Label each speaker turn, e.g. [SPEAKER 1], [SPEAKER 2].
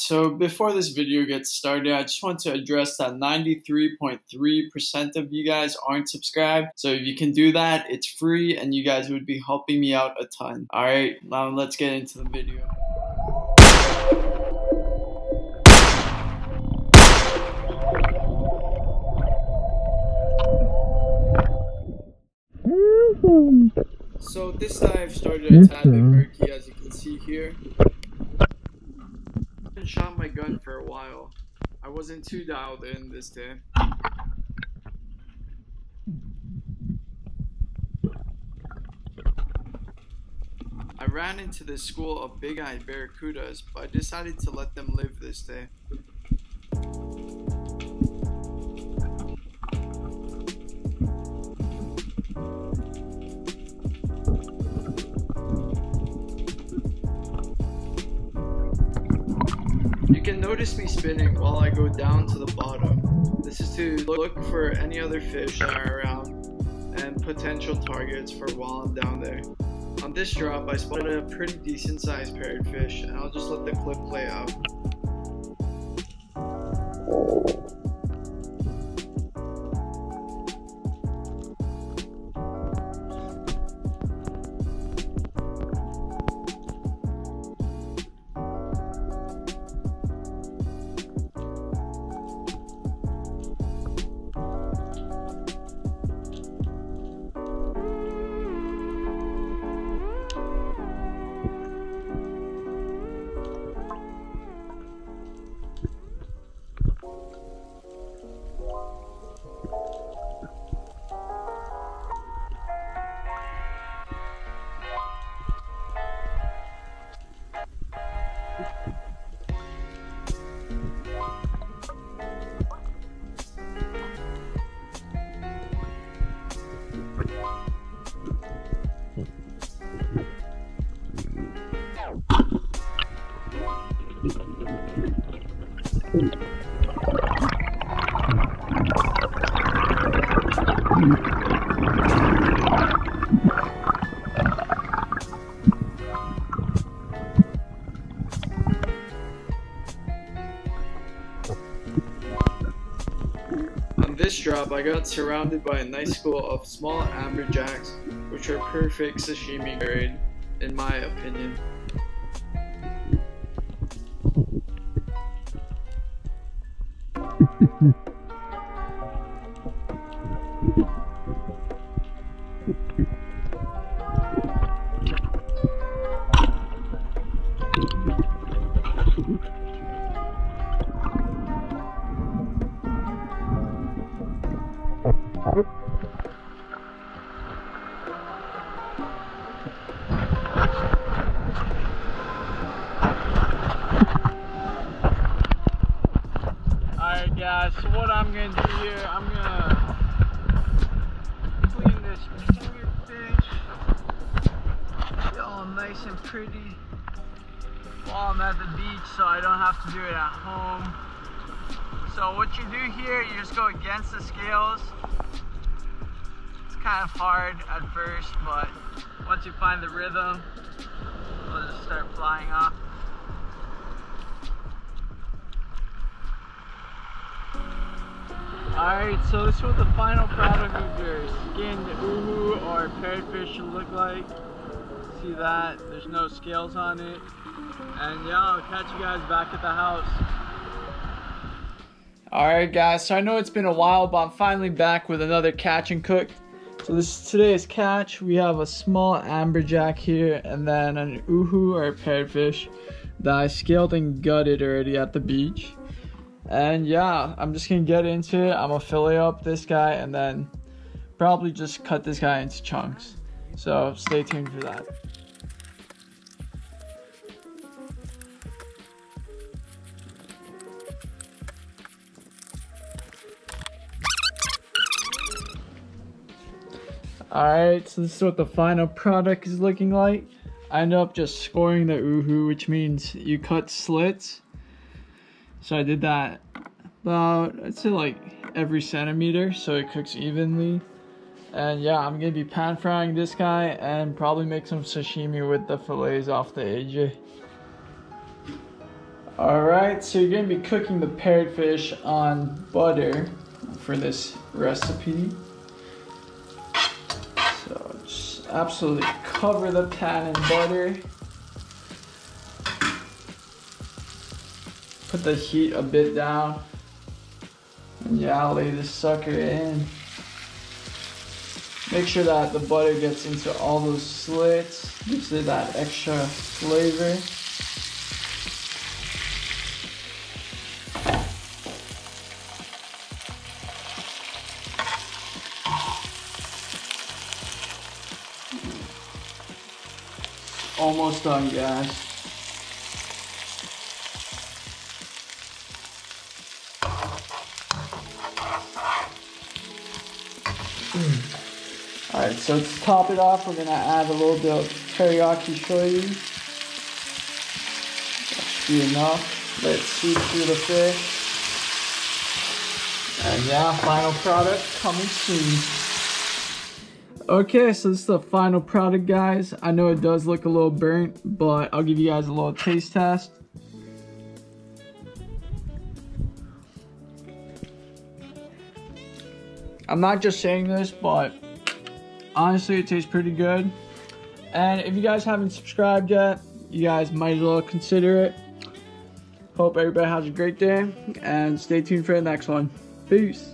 [SPEAKER 1] so before this video gets started, I just want to address that 93.3% of you guys aren't subscribed. So if you can do that, it's free and you guys would be helping me out a ton. Alright, now let's get into the video. So this dive started a tad bit murky as you can see here. I shot my gun for a while. I wasn't too dialed in this day. I ran into this school of big-eyed barracudas, but I decided to let them live this day. Can notice me spinning while I go down to the bottom. This is to look for any other fish that are around and potential targets for while I'm down there. On this drop, I spotted a pretty decent sized parrotfish and I'll just let the clip play out. Drop, I got surrounded by a nice school of small amberjacks, which are perfect sashimi grade, in my opinion.
[SPEAKER 2] Oh. Guys, so what I'm gonna do here, I'm gonna clean this fish. Get all nice and pretty while I'm at the beach so I don't have to do it at home. So what you do here, you just go against the scales. It's kind of hard at first, but once you find the rhythm, it'll just start flying off. Alright, so this is what the final product of your skinned uhu or parrotfish should look like. See that? There's no scales on it. And yeah, I'll catch you guys back at the house.
[SPEAKER 1] Alright guys, so I know it's been a while, but I'm finally back with another catch and cook. So this is today's catch. We have a small amberjack here and then an uhu or parrotfish that I scaled and gutted already at the beach. And yeah, I'm just gonna get into it. I'm gonna fillet up this guy and then probably just cut this guy into chunks. So stay tuned for that. Alright, so this is what the final product is looking like. I end up just scoring the uhu, which means you cut slits. So I did that about, I'd say like every centimeter so it cooks evenly. And yeah, I'm gonna be pan frying this guy and probably make some sashimi with the fillets off the AJ. Alright, so you're gonna be cooking the parrotfish on butter for this recipe. So just absolutely cover the pan in butter. Put the heat a bit down. And yeah, lay this sucker in. Make sure that the butter gets into all those slits, gives it that extra flavor. Almost done, guys. Mm. Alright, so to top it off, we're gonna add a little bit of teriyaki shoyu. That should be enough. Let it seep through the fish. And yeah, final product coming soon. Okay, so this is the final product, guys. I know it does look a little burnt, but I'll give you guys a little taste test. I'm not just saying this, but honestly, it tastes pretty good. And if you guys haven't subscribed yet, you guys might as well consider it. Hope everybody has a great day and stay tuned for the next one. Peace.